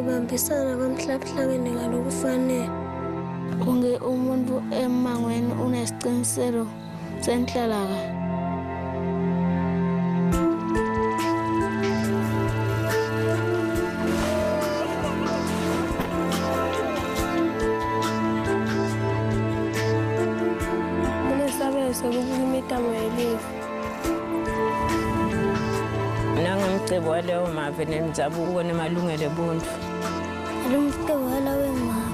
ukubambisana kwemhlabuhlangene ngalokufanele. Wonke umuntu emangweni unesiqiniselo senhlalakahle kunesabelo sokubuka imitamo yelifa nangumcebo waleyo mave nemzabuko nemalungelo ebuntu. Lo mcebo wala wemali